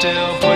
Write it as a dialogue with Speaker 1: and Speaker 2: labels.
Speaker 1: still.